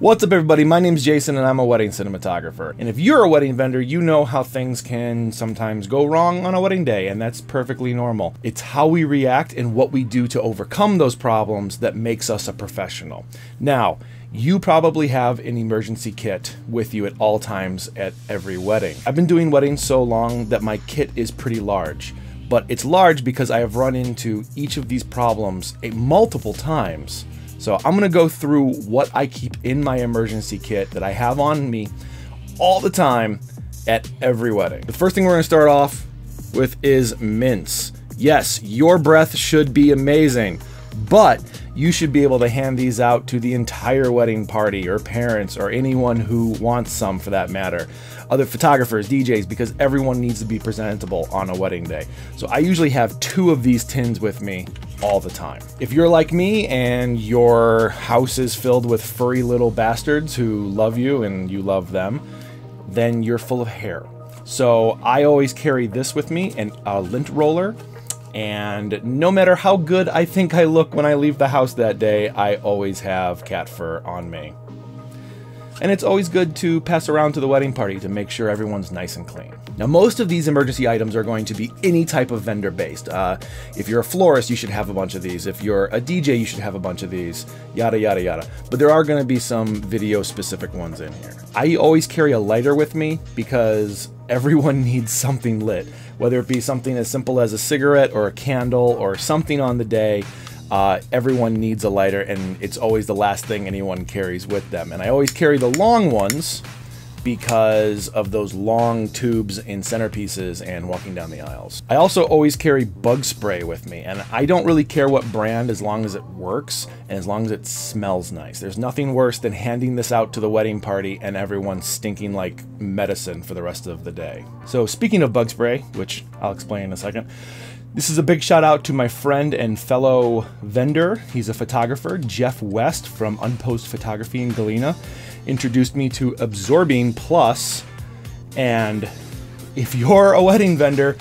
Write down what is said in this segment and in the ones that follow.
What's up everybody, my name's Jason and I'm a wedding cinematographer. And if you're a wedding vendor, you know how things can sometimes go wrong on a wedding day, and that's perfectly normal. It's how we react and what we do to overcome those problems that makes us a professional. Now, you probably have an emergency kit with you at all times at every wedding. I've been doing weddings so long that my kit is pretty large but it's large because I have run into each of these problems a multiple times so I'm gonna go through what I keep in my emergency kit that I have on me all the time at every wedding. The first thing we're gonna start off with is mints. Yes, your breath should be amazing, but you should be able to hand these out to the entire wedding party or parents or anyone who wants some for that matter. Other photographers, DJs, because everyone needs to be presentable on a wedding day. So I usually have two of these tins with me all the time. If you're like me and your house is filled with furry little bastards who love you and you love them, then you're full of hair. So I always carry this with me and a lint roller. And no matter how good I think I look when I leave the house that day, I always have cat fur on me. And it's always good to pass around to the wedding party to make sure everyone's nice and clean. Now, most of these emergency items are going to be any type of vendor based. Uh, if you're a florist, you should have a bunch of these. If you're a DJ, you should have a bunch of these, yada, yada, yada. But there are going to be some video specific ones in here. I always carry a lighter with me because everyone needs something lit, whether it be something as simple as a cigarette or a candle or something on the day. Uh, everyone needs a lighter, and it's always the last thing anyone carries with them. And I always carry the long ones because of those long tubes in centerpieces and walking down the aisles. I also always carry bug spray with me, and I don't really care what brand as long as it works and as long as it smells nice. There's nothing worse than handing this out to the wedding party and everyone stinking like medicine for the rest of the day. So speaking of bug spray, which I'll explain in a second, this is a big shout out to my friend and fellow vendor. He's a photographer, Jeff West from Unpost Photography in Galena introduced me to Absorbine Plus. And if you're a wedding vendor,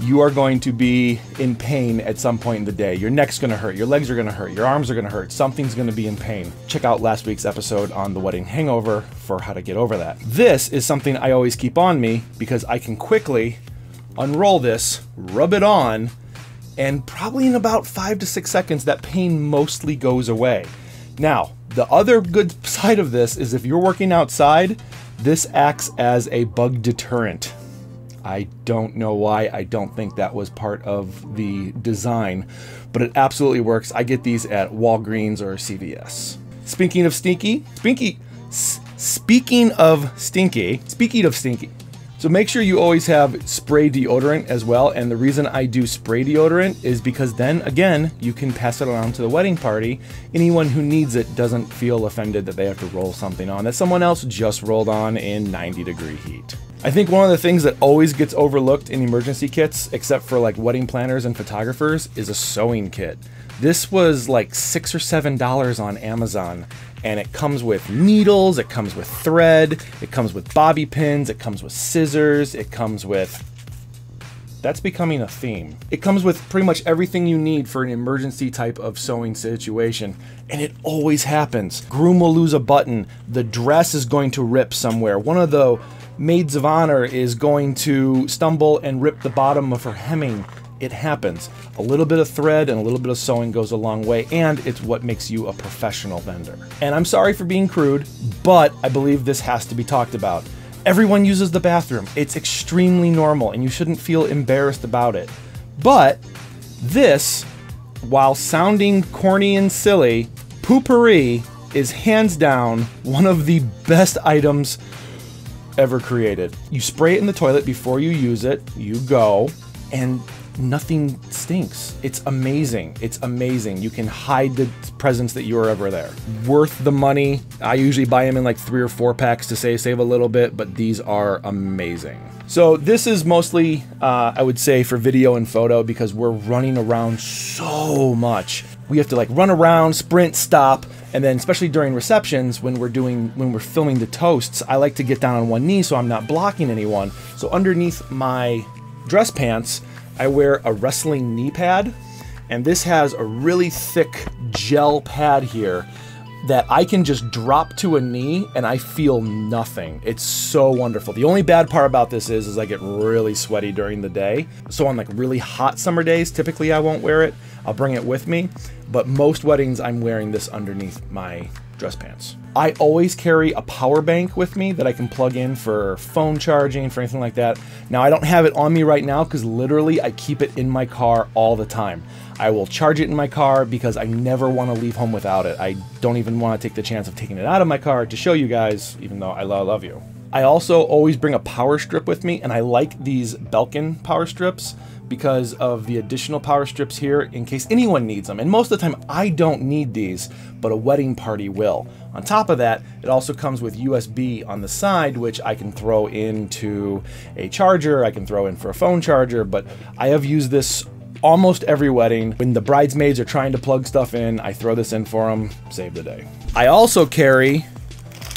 you are going to be in pain at some point in the day. Your neck's gonna hurt, your legs are gonna hurt, your arms are gonna hurt, something's gonna be in pain. Check out last week's episode on the wedding hangover for how to get over that. This is something I always keep on me because I can quickly unroll this, rub it on, and probably in about five to six seconds, that pain mostly goes away. Now, the other good side of this is if you're working outside, this acts as a bug deterrent. I don't know why. I don't think that was part of the design, but it absolutely works. I get these at Walgreens or CVS. Speaking of stinky, stinky, speaking of stinky, speaking of stinky, so make sure you always have spray deodorant as well. And the reason I do spray deodorant is because then again, you can pass it around to the wedding party. Anyone who needs it doesn't feel offended that they have to roll something on that someone else just rolled on in 90 degree heat. I think one of the things that always gets overlooked in emergency kits, except for like wedding planners and photographers, is a sewing kit. This was like six or seven dollars on Amazon, and it comes with needles, it comes with thread, it comes with bobby pins, it comes with scissors, it comes with that's becoming a theme. It comes with pretty much everything you need for an emergency type of sewing situation, and it always happens. Groom will lose a button, the dress is going to rip somewhere. One of the maids of honor is going to stumble and rip the bottom of her hemming it happens. A little bit of thread and a little bit of sewing goes a long way, and it's what makes you a professional vendor. And I'm sorry for being crude, but I believe this has to be talked about. Everyone uses the bathroom. It's extremely normal, and you shouldn't feel embarrassed about it. But this, while sounding corny and silly, Poo-Pourri is hands down one of the best items ever created. You spray it in the toilet before you use it, you go, and nothing stinks. It's amazing. It's amazing. You can hide the presence that you were ever there. Worth the money. I usually buy them in like three or four packs to say save a little bit, but these are amazing. So this is mostly, uh, I would say, for video and photo because we're running around so much. We have to like run around, sprint, stop, and then especially during receptions when we're doing when we're filming the toasts, I like to get down on one knee so I'm not blocking anyone. So underneath my dress pants, I wear a wrestling knee pad, and this has a really thick gel pad here. that I can just drop to a knee and I feel nothing. It's so wonderful. The only bad part about this is, is I get really sweaty during the day. So on like really hot summer days, typically I won't wear it. I'll bring it with me, but most weddings I'm wearing this underneath my dress pants. I always carry a power bank with me that I can plug in for phone charging, for anything like that. Now, I don't have it on me right now because literally I keep it in my car all the time. I will charge it in my car because I never want to leave home without it. I don't even want to take the chance of taking it out of my car to show you guys, even though I love you. I also always bring a power strip with me, and I like these Belkin power strips because of the additional power strips here in case anyone needs them. And most of the time I don't need these, but a wedding party will. On top of that, it also comes with USB on the side, which I can throw into a charger, I can throw in for a phone charger, but I have used this almost every wedding. When the bridesmaids are trying to plug stuff in, I throw this in for them, save the day. I also carry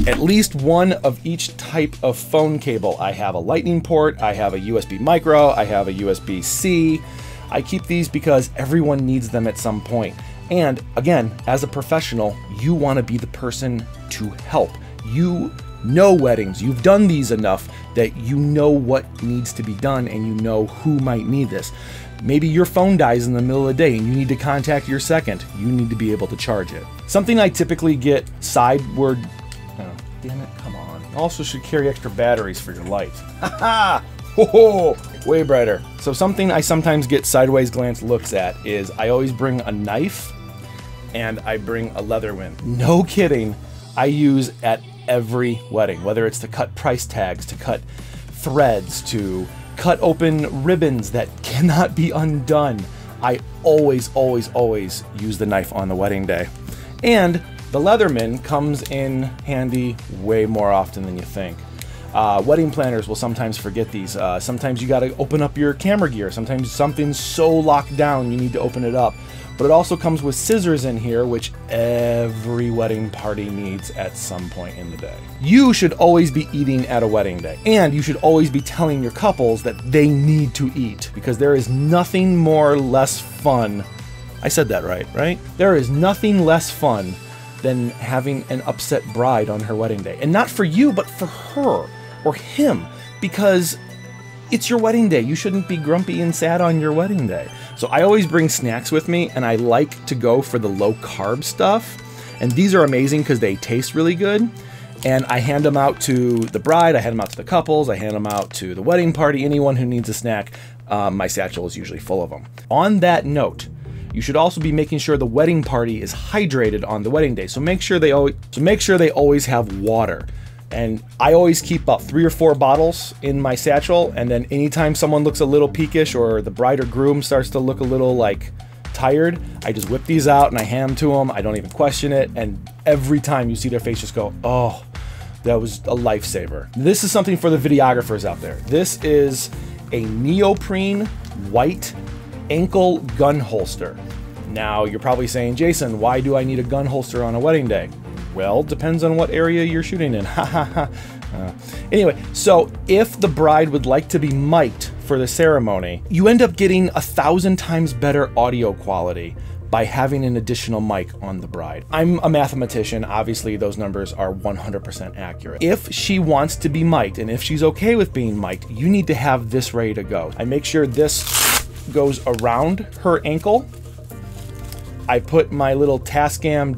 at least one of each type of phone cable. I have a lightning port, I have a USB micro, I have a USB-C. I keep these because everyone needs them at some point. And again, as a professional, you want to be the person to help. You know weddings, you've done these enough that you know what needs to be done and you know who might need this. Maybe your phone dies in the middle of the day and you need to contact your second. You need to be able to charge it. Something I typically get sideward damn it, come on. Also should carry extra batteries for your lights. Haha! Whoa, way brighter. So something I sometimes get sideways glance looks at is I always bring a knife and I bring a Leatherman. No kidding. I use at every wedding, whether it's to cut price tags, to cut threads, to cut open ribbons that cannot be undone. I always, always, always use the knife on the wedding day. And the Leatherman comes in handy way more often than you think. Uh, wedding planners will sometimes forget these. Uh, sometimes you got to open up your camera gear. Sometimes something's so locked down you need to open it up. But it also comes with scissors in here, which every wedding party needs at some point in the day. You should always be eating at a wedding day. And you should always be telling your couples that they need to eat because there is nothing more less fun. I said that right, right? There is nothing less fun than having an upset bride on her wedding day. And not for you, but for her or him, because it's your wedding day. You shouldn't be grumpy and sad on your wedding day. So I always bring snacks with me, and I like to go for the low carb stuff. And these are amazing because they taste really good. And I hand them out to the bride, I hand them out to the couples, I hand them out to the wedding party, anyone who needs a snack. Um, my satchel is usually full of them. On that note, you should also be making sure the wedding party is hydrated on the wedding day. So make sure they always so make sure they always have water. And I always keep about three or four bottles in my satchel. And then anytime someone looks a little peakish or the bride or groom starts to look a little like tired, I just whip these out and I hand them to them. I don't even question it. And every time you see their face, just go, oh, that was a lifesaver. This is something for the videographers out there. This is a neoprene white ankle gun holster. Now, you're probably saying, Jason, why do I need a gun holster on a wedding day? Well, depends on what area you're shooting in. Ha ha ha. Uh, anyway, so if the bride would like to be mic'd for the ceremony, you end up getting a thousand times better audio quality by having an additional mic on the bride. I'm a mathematician, obviously those numbers are 100% accurate. If she wants to be mic'd and if she's okay with being mic'd, you need to have this ready to go. I make sure this goes around her ankle. I put my little Tascam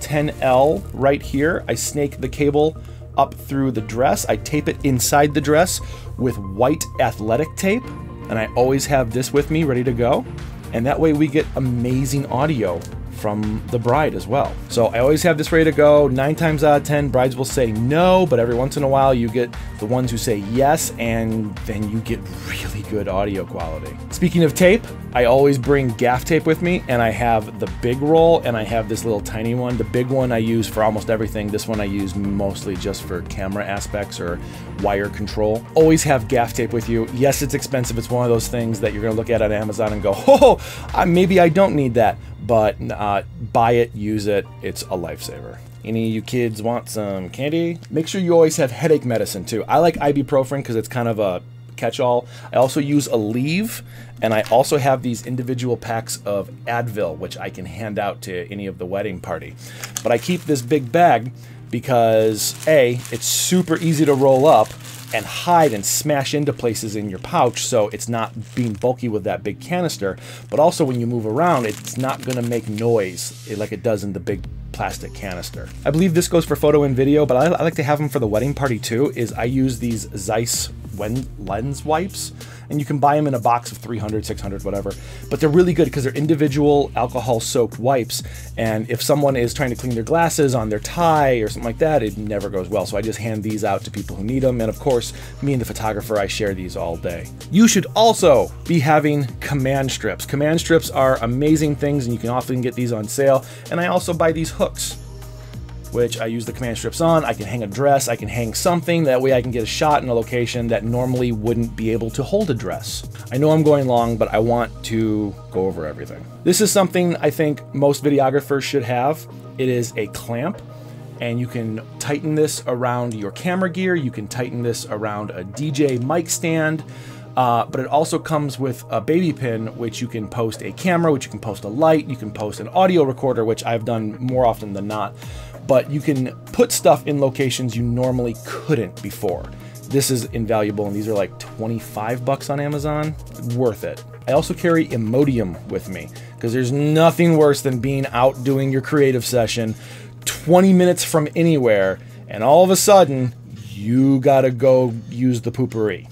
DR10L right here. I snake the cable up through the dress. I tape it inside the dress with white athletic tape. And I always have this with me ready to go. And that way we get amazing audio from the bride as well. So I always have this ready to go. Nine times out of 10, brides will say no, but every once in a while you get the ones who say yes, and then you get really good audio quality. Speaking of tape, I always bring gaff tape with me, and I have the big roll and I have this little tiny one. The big one I use for almost everything. This one I use mostly just for camera aspects or wire control. Always have gaff tape with you. Yes, it's expensive. It's one of those things that you're gonna look at on Amazon and go, oh, maybe I don't need that but uh, buy it, use it. It's a lifesaver. Any of you kids want some candy? Make sure you always have headache medicine too. I like ibuprofen because it's kind of a catch-all. I also use Aleve, and I also have these individual packs of Advil, which I can hand out to any of the wedding party. But I keep this big bag because A, it's super easy to roll up, and hide and smash into places in your pouch so it's not being bulky with that big canister. But also when you move around, it's not gonna make noise like it does in the big plastic canister. I believe this goes for photo and video, but I, I like to have them for the wedding party too, is I use these Zeiss lens wipes and you can buy them in a box of 300, 600, whatever. But they're really good because they're individual alcohol soaked wipes. And if someone is trying to clean their glasses on their tie or something like that, it never goes well. So I just hand these out to people who need them. And of course, me and the photographer, I share these all day. You should also be having command strips. Command strips are amazing things and you can often get these on sale. And I also buy these hooks which I use the command strips on. I can hang a dress, I can hang something, that way I can get a shot in a location that normally wouldn't be able to hold a dress. I know I'm going long, but I want to go over everything. This is something I think most videographers should have. It is a clamp and you can tighten this around your camera gear. You can tighten this around a DJ mic stand. Uh, but it also comes with a baby pin, which you can post a camera, which you can post a light, you can post an audio recorder, which I've done more often than not but you can put stuff in locations you normally couldn't before. This is invaluable, and these are like 25 bucks on Amazon. Worth it. I also carry Imodium with me because there's nothing worse than being out doing your creative session 20 minutes from anywhere, and all of a sudden, you gotta go use the Poo-Pourri.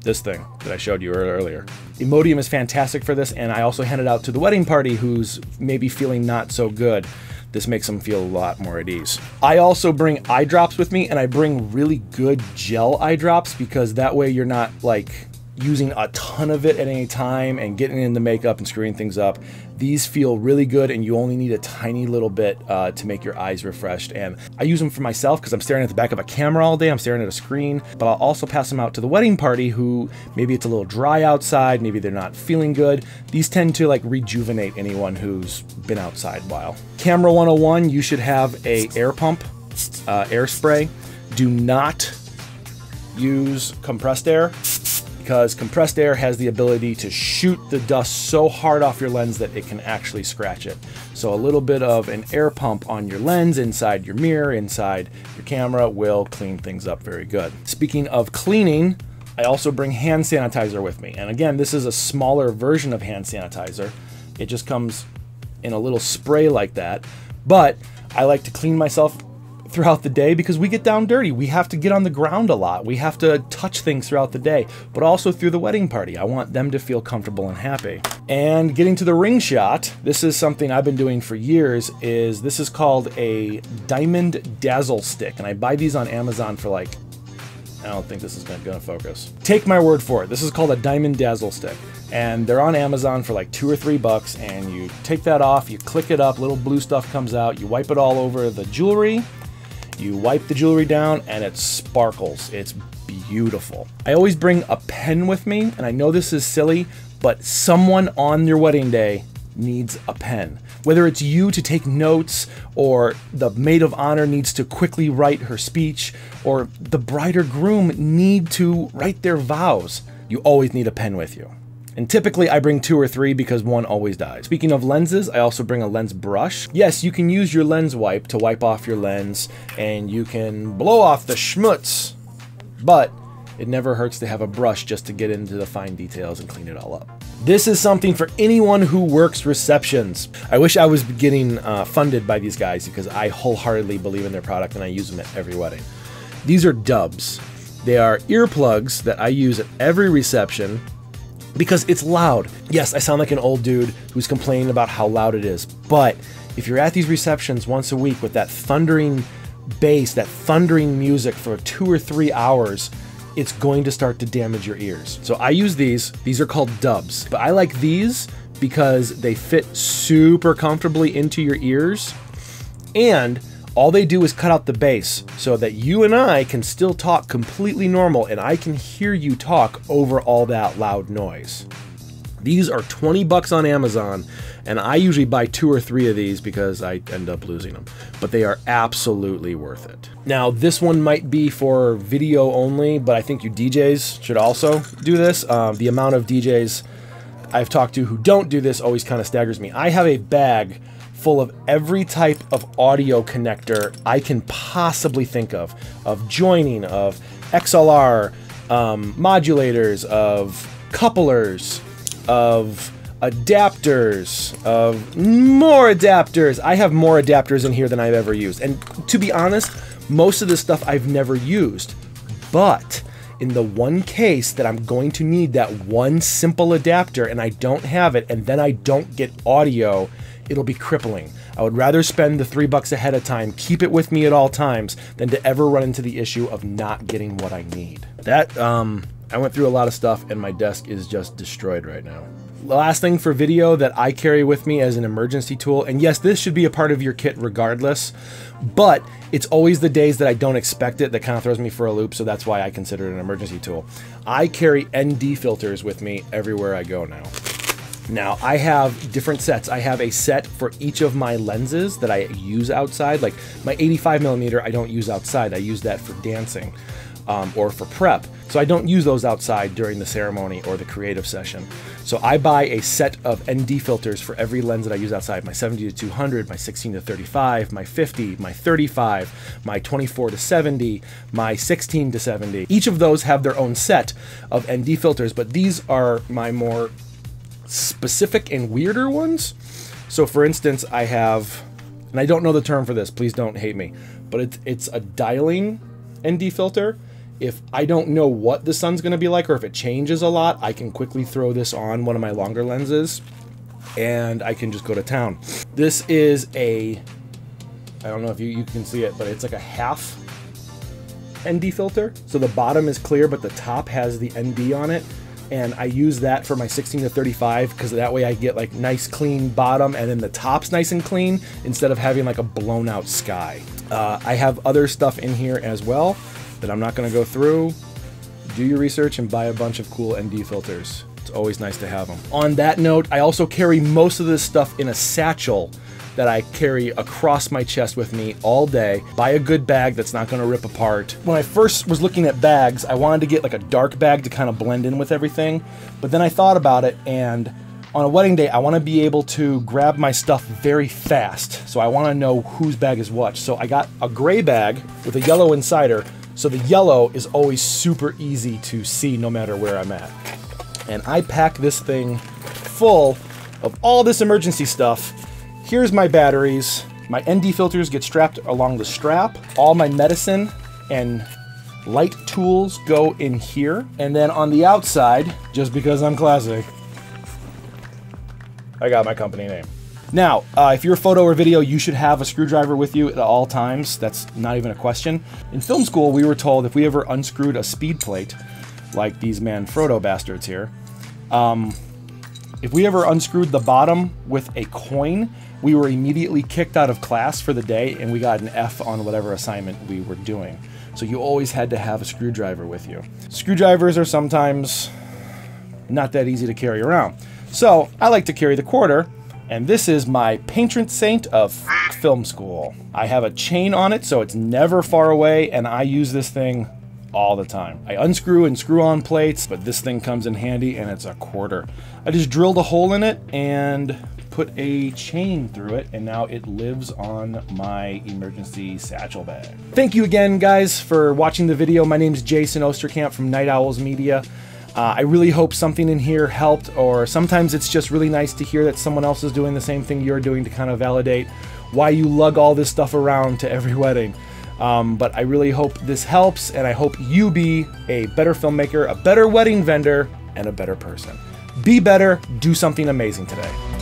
This thing that I showed you earlier. Imodium is fantastic for this, and I also hand it out to the wedding party who's maybe feeling not so good. This makes them feel a lot more at ease. I also bring eye drops with me and I bring really good gel eye drops because that way you're not like using a ton of it at any time and getting in the makeup and screwing things up. These feel really good and you only need a tiny little bit uh, to make your eyes refreshed. And I use them for myself because I'm staring at the back of a camera all day, I'm staring at a screen, but I'll also pass them out to the wedding party who maybe it's a little dry outside, maybe they're not feeling good. These tend to like rejuvenate anyone who's been outside while. Camera 101, you should have a air pump, uh, air spray. Do not use compressed air because compressed air has the ability to shoot the dust so hard off your lens that it can actually scratch it. So a little bit of an air pump on your lens, inside your mirror, inside your camera will clean things up very good. Speaking of cleaning, I also bring hand sanitizer with me. And again, this is a smaller version of hand sanitizer. It just comes in a little spray like that. But I like to clean myself throughout the day because we get down dirty. We have to get on the ground a lot. We have to touch things throughout the day, but also through the wedding party. I want them to feel comfortable and happy. And getting to the ring shot, this is something I've been doing for years is this is called a diamond dazzle stick and I buy these on Amazon for like I don't think this is to focus. Take my word for it. This is called a diamond dazzle stick and they're on Amazon for like two or three bucks and you take that off, you click it up, little blue stuff comes out, you wipe it all over the jewelry you wipe the jewelry down and it sparkles. It's beautiful. I always bring a pen with me, and I know this is silly, but someone on your wedding day needs a pen. Whether it's you to take notes, or the maid of honor needs to quickly write her speech, or the bride or groom need to write their vows, you always need a pen with you. And typically I bring two or three because one always dies. Speaking of lenses, I also bring a lens brush. Yes, you can use your lens wipe to wipe off your lens and you can blow off the schmutz, but it never hurts to have a brush just to get into the fine details and clean it all up. This is something for anyone who works receptions. I wish I was getting uh, funded by these guys because I wholeheartedly believe in their product and I use them at every wedding. These are dubs. They are earplugs that I use at every reception because it's loud. Yes, I sound like an old dude who's complaining about how loud it is, but if you're at these receptions once a week with that thundering bass, that thundering music for two or three hours, it's going to start to damage your ears. So I use these. These are called dubs, but I like these because they fit super comfortably into your ears and all they do is cut out the bass so that you and I can still talk completely normal and I can hear you talk over all that loud noise. These are 20 bucks on Amazon, and I usually buy two or three of these because I end up losing them. But they are absolutely worth it. Now, this one might be for video only, but I think you DJs should also do this. Uh, the amount of DJs I've talked to who don't do this always kind of staggers me. I have a bag full of every type of audio connector I can possibly think of, of joining, of XLR, um, modulators, of couplers, of adapters, of more adapters. I have more adapters in here than I've ever used. And to be honest, most of this stuff I've never used. But in the one case that I'm going to need that one simple adapter and I don't have it and then I don't get audio, it'll be crippling. I would rather spend the three bucks ahead of time, keep it with me at all times, than to ever run into the issue of not getting what I need. That, um, I went through a lot of stuff and my desk is just destroyed right now. The last thing for video that I carry with me as an emergency tool, and yes, this should be a part of your kit regardless, but it's always the days that I don't expect it that kind of throws me for a loop, so that's why I consider it an emergency tool. I carry ND filters with me everywhere I go now. Now, I have different sets. I have a set for each of my lenses that I use outside. Like my 85 millimeter, I don't use outside. I use that for dancing um, or for prep. So I don't use those outside during the ceremony or the creative session. So I buy a set of ND filters for every lens that I use outside. My 70 to 200, my 16 to 35, my 50, my 35, my 24 to 70, my 16 to 70. Each of those have their own set of ND filters, but these are my more specific and weirder ones. So for instance, I have, and I don't know the term for this, please don't hate me, but it's, it's a dialing ND filter if I don't know what the sun's going to be like or if it changes a lot, I can quickly throw this on one of my longer lenses and I can just go to town. This is a, I don't know if you, you can see it, but it's like a half ND filter. So the bottom is clear, but the top has the ND on it. And I use that for my 16 to 35 because that way I get like nice clean bottom and then the top's nice and clean instead of having like a blown out sky. Uh, I have other stuff in here as well that I'm not going to go through. Do your research and buy a bunch of cool ND filters. It's always nice to have them. On that note, I also carry most of this stuff in a satchel that I carry across my chest with me all day. Buy a good bag that's not gonna rip apart. When I first was looking at bags, I wanted to get like a dark bag to kind of blend in with everything, but then I thought about it and on a wedding day, I want to be able to grab my stuff very fast. So I want to know whose bag is what. So I got a gray bag with a yellow insider so the yellow is always super easy to see no matter where I'm at. And I pack this thing full of all this emergency stuff. Here's my batteries. My ND filters get strapped along the strap. All my medicine and light tools go in here. And then on the outside, just because I'm classic, I got my company name. Now, uh, if you're a photo or video, you should have a screwdriver with you at all times. That's not even a question. In film school, we were told if we ever unscrewed a speed plate, like these Manfrotto bastards here, um, if we ever unscrewed the bottom with a coin, we were immediately kicked out of class for the day and we got an F on whatever assignment we were doing. So you always had to have a screwdriver with you. Screwdrivers are sometimes not that easy to carry around. So I like to carry the quarter and this is my patron saint of film school. I have a chain on it so it's never far away and I use this thing all the time. I unscrew and screw on plates, but this thing comes in handy and it's a quarter. I just drilled a hole in it and put a chain through it and now it lives on my emergency satchel bag. Thank you again guys for watching the video. My name is Jason Osterkamp from Night Owls Media. Uh, I really hope something in here helped, or sometimes it's just really nice to hear that someone else is doing the same thing you're doing to kind of validate why you lug all this stuff around to every wedding. Um, but I really hope this helps, and I hope you be a better filmmaker, a better wedding vendor, and a better person. Be better, do something amazing today.